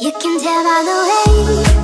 You can tell by the way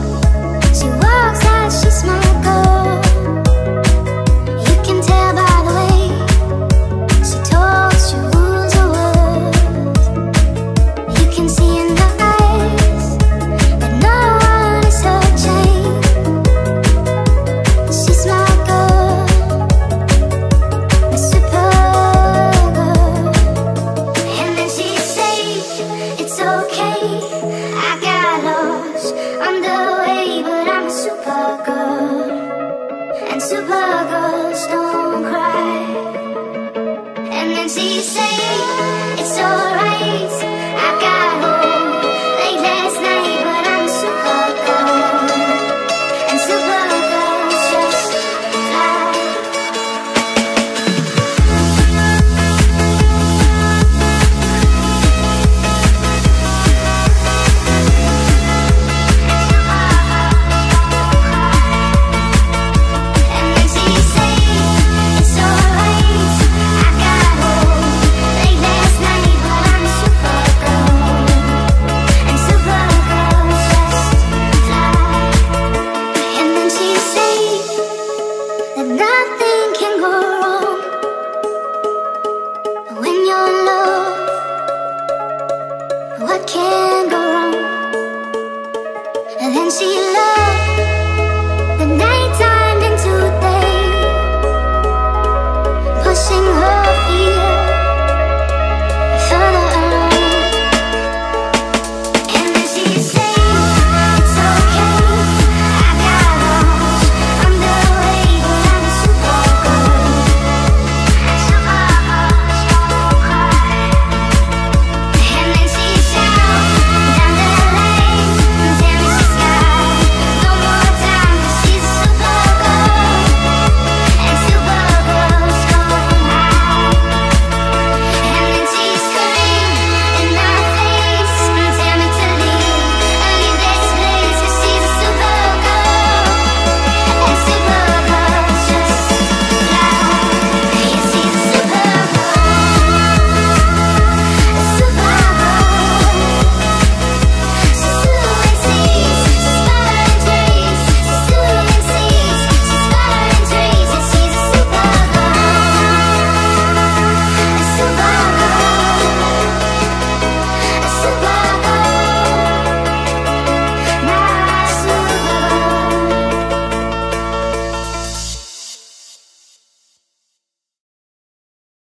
girls don't cry. And then she said. and she loves